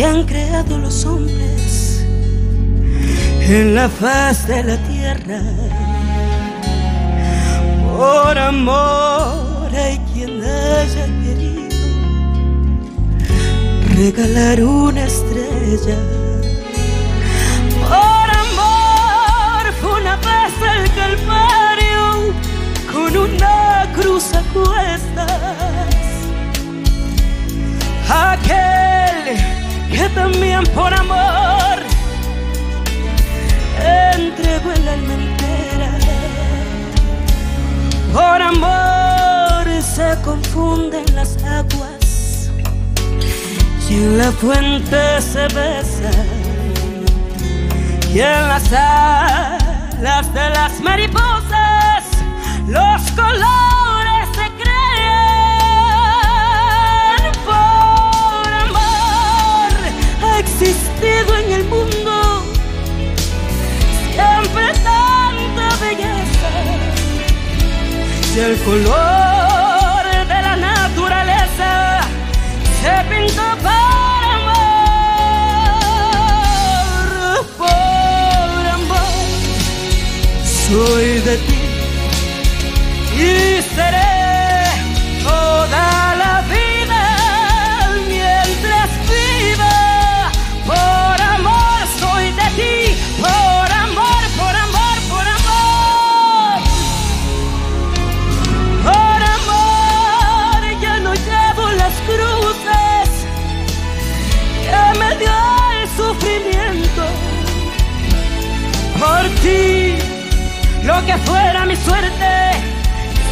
se han creado los hombres en la faz de la tierra. Por amor hay quien haya querido regalar una estrella. Por amor fue una vez el calvario con una cruz a cuestas. Aquel que también por amor entregó el alma. Por amor se confunden las aguas y en la fuente se besan y en las alas de las mariposas los colores en el mundo siempre tanta belleza y el color de la naturaleza se pintó por amor, por amor. Soy de ti y seré que fuera mi suerte.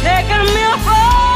Se cambió por